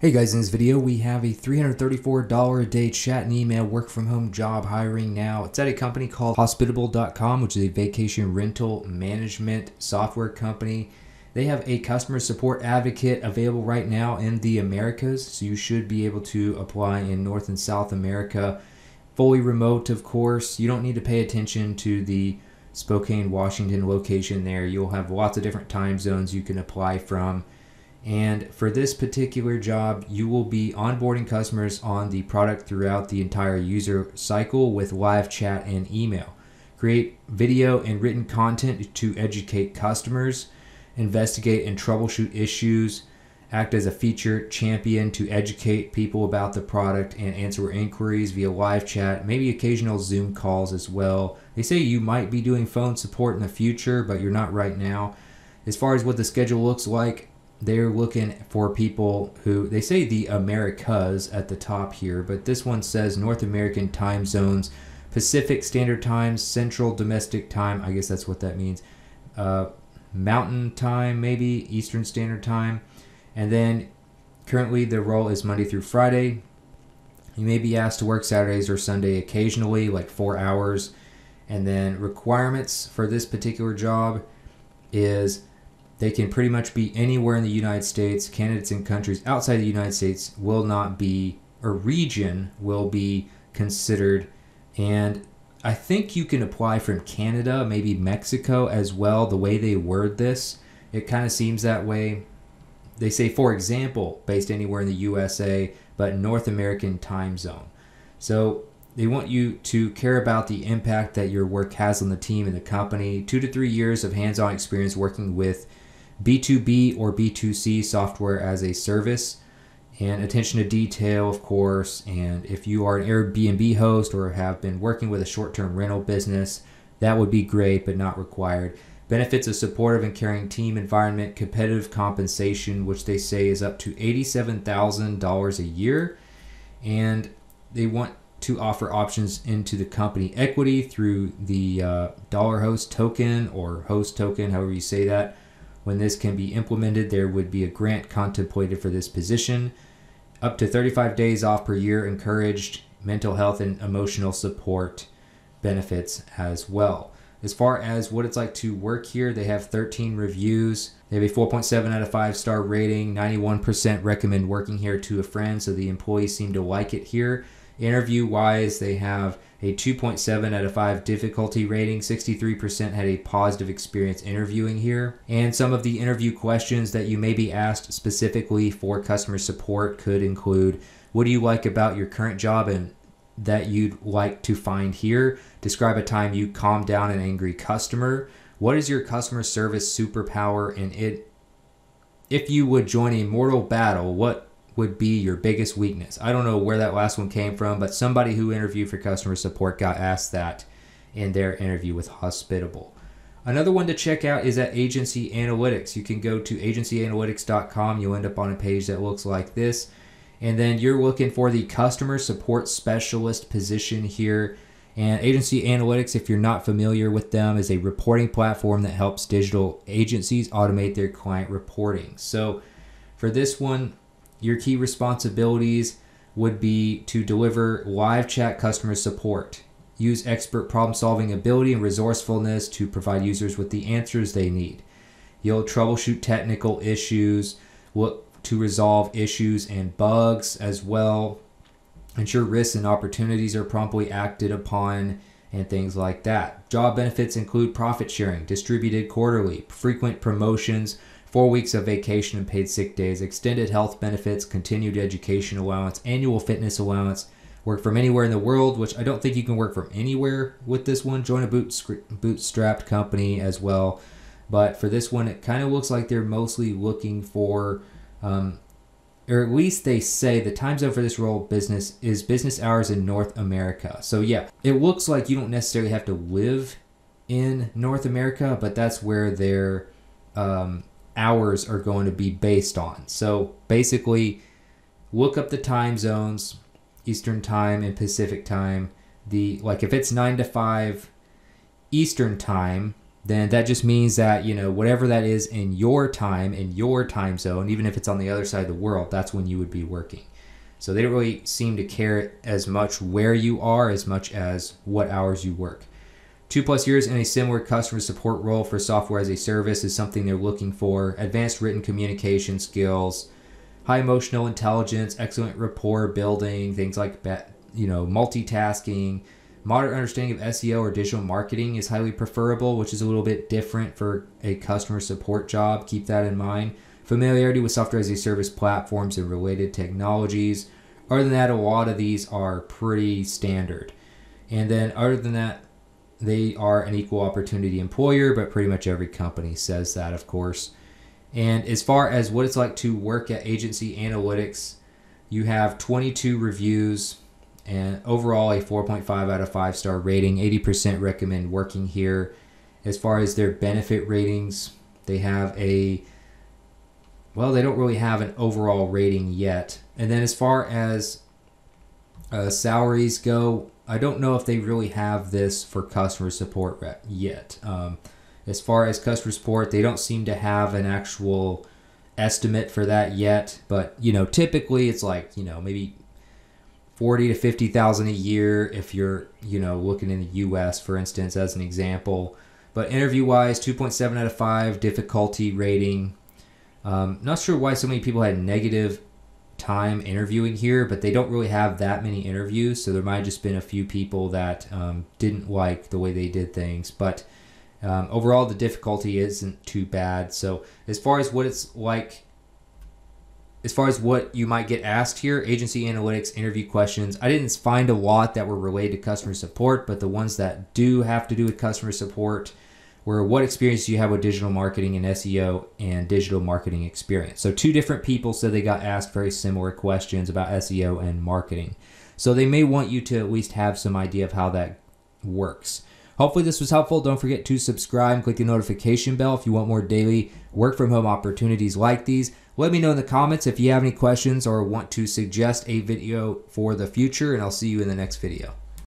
Hey guys, in this video we have a $334 a day chat and email work from home job hiring now. It's at a company called hospitable.com, which is a vacation rental management software company. They have a customer support advocate available right now in the Americas, so you should be able to apply in North and South America. Fully remote, of course. You don't need to pay attention to the Spokane, Washington location there. You'll have lots of different time zones you can apply from. And for this particular job, you will be onboarding customers on the product throughout the entire user cycle with live chat and email. Create video and written content to educate customers, investigate and troubleshoot issues, act as a feature champion to educate people about the product and answer inquiries via live chat, maybe occasional Zoom calls as well. They say you might be doing phone support in the future, but you're not right now. As far as what the schedule looks like, they're looking for people who they say the Americas at the top here, but this one says North American time zones, Pacific Standard Time, Central Domestic Time. I guess that's what that means. Uh, Mountain Time, maybe Eastern Standard Time, and then currently the role is Monday through Friday. You may be asked to work Saturdays or Sunday occasionally, like four hours. And then requirements for this particular job is they can pretty much be anywhere in the United States. Candidates in countries outside the United States will not be, or region will be considered. And I think you can apply from Canada, maybe Mexico as well. The way they word this, it kind of seems that way. They say, for example, based anywhere in the USA, but North American time zone. So they want you to care about the impact that your work has on the team and the company. Two to three years of hands on experience working with B2B or B2C software as a service, and attention to detail, of course. And if you are an Airbnb host or have been working with a short term rental business, that would be great but not required. Benefits a supportive and caring team environment, competitive compensation, which they say is up to $87,000 a year. And they want to offer options into the company equity through the uh, dollar host token or host token, however you say that when this can be implemented, there would be a grant contemplated for this position. Up to 35 days off per year encouraged, mental health and emotional support benefits as well. As far as what it's like to work here, they have 13 reviews. They have a 4.7 out of 5 star rating. 91% recommend working here to a friend, so the employees seem to like it here. Interview wise, they have a 2.7 out of 5 difficulty rating. 63% had a positive experience interviewing here. And some of the interview questions that you may be asked specifically for customer support could include What do you like about your current job and that you'd like to find here? Describe a time you calmed down an angry customer. What is your customer service superpower? And it, if you would join a mortal battle, what would be your biggest weakness? I don't know where that last one came from, but somebody who interviewed for customer support got asked that in their interview with Hospitable. Another one to check out is at Agency Analytics. You can go to agencyanalytics.com. You'll end up on a page that looks like this. And then you're looking for the customer support specialist position here. And Agency Analytics, if you're not familiar with them, is a reporting platform that helps digital agencies automate their client reporting. So for this one, your key responsibilities would be to deliver live chat customer support. Use expert problem solving ability and resourcefulness to provide users with the answers they need. You'll troubleshoot technical issues, look to resolve issues and bugs as well. Ensure risks and opportunities are promptly acted upon and things like that. Job benefits include profit sharing, distributed quarterly, frequent promotions, four weeks of vacation and paid sick days, extended health benefits, continued education allowance, annual fitness allowance, work from anywhere in the world, which I don't think you can work from anywhere with this one. Join a bootstrapped company as well. But for this one, it kind of looks like they're mostly looking for, um, or at least they say the time zone for this role business is business hours in North America. So yeah, it looks like you don't necessarily have to live in North America, but that's where they're um, hours are going to be based on. So basically, look up the time zones, Eastern time and Pacific time. The like if it's 9 to 5 Eastern time, then that just means that, you know, whatever that is in your time, in your time zone, even if it's on the other side of the world, that's when you would be working. So they don't really seem to care as much where you are as much as what hours you work. Two plus years in a similar customer support role for software as a service is something they're looking for. Advanced written communication skills, high emotional intelligence, excellent rapport building, things like you know multitasking, Moderate understanding of SEO or digital marketing is highly preferable, which is a little bit different for a customer support job. Keep that in mind. Familiarity with software as a service platforms and related technologies. Other than that, a lot of these are pretty standard. And then, other than that, they are an equal opportunity employer, but pretty much every company says that, of course. And as far as what it's like to work at Agency Analytics, you have 22 reviews and overall a 4.5 out of 5 star rating 80% recommend working here as far as their benefit ratings they have a well they don't really have an overall rating yet and then as far as uh, salaries go i don't know if they really have this for customer support yet um, as far as customer support they don't seem to have an actual estimate for that yet but you know typically it's like you know maybe forty to fifty thousand a year if you're you know looking in the U.S. for instance as an example. But interview wise, two point seven out of five difficulty rating. Um, not sure why so many people had negative time interviewing here, but they don't really have that many interviews, so there might have just been a few people that um, didn't like the way they did things. But um, overall, the difficulty isn't too bad. So as far as what it's like as far as what you might get asked here, agency analytics interview questions, I didn't find a lot that were related to customer support, but the ones that do have to do with customer support were what experience do you have with digital marketing and SEO and digital marketing experience. So, two different people said they got asked very similar questions about SEO and marketing. So, they may want you to at least have some idea of how that works. Hopefully, this was helpful. Don't forget to subscribe and click the notification bell if you want more daily work from home opportunities like these. Let me know in the comments if you have any questions or want to suggest a video for the future, and I'll see you in the next video.